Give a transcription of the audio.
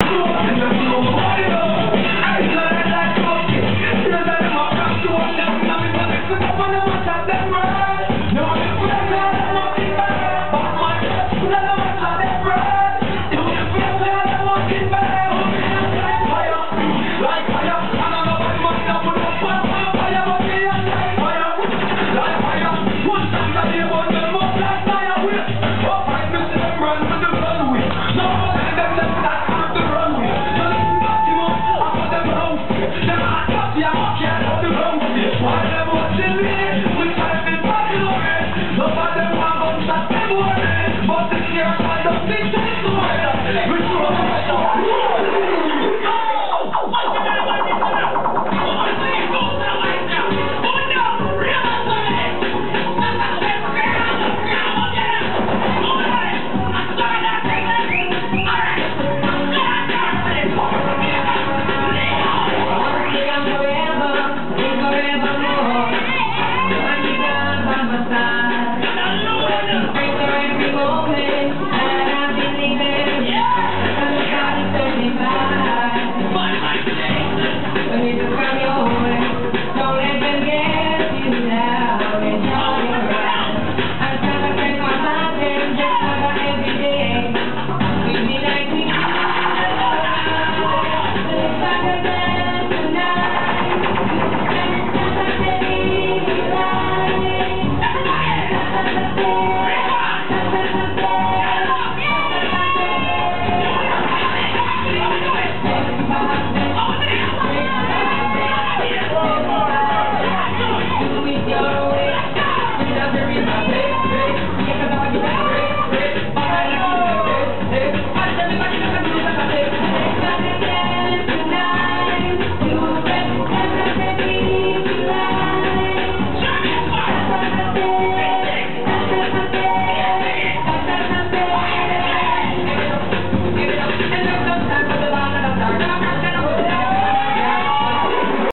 Give it up, and